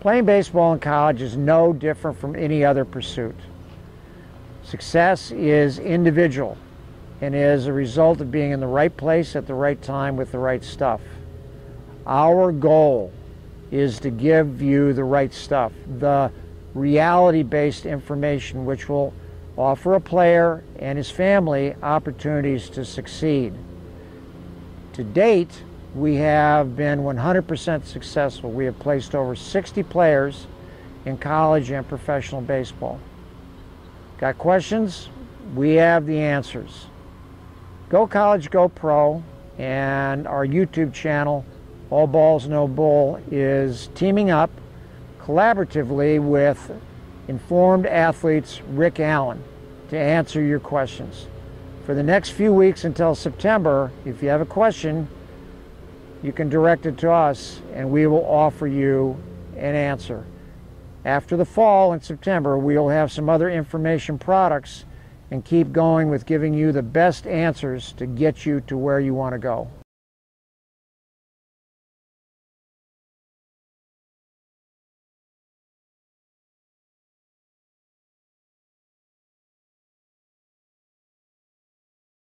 Playing baseball in college is no different from any other pursuit. Success is individual and is a result of being in the right place at the right time with the right stuff. Our goal is to give you the right stuff, the reality based information which will offer a player and his family opportunities to succeed. To date, we have been 100% successful. We have placed over 60 players in college and professional baseball. Got questions? We have the answers. Go College, Go Pro, and our YouTube channel, All Balls No Bull, is teaming up collaboratively with informed athletes Rick Allen to answer your questions. For the next few weeks until September, if you have a question, you can direct it to us and we will offer you an answer. After the fall in September, we'll have some other information products and keep going with giving you the best answers to get you to where you want to go.